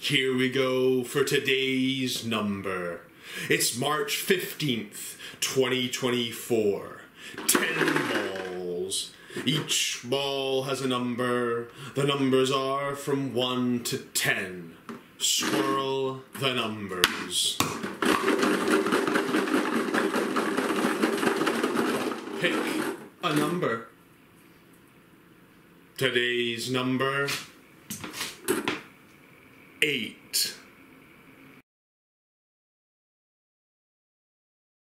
Here we go for today's number. It's March 15th, 2024. Ten balls. Each ball has a number. The numbers are from 1 to 10. Swirl the numbers. Pick a number. Today's number eight.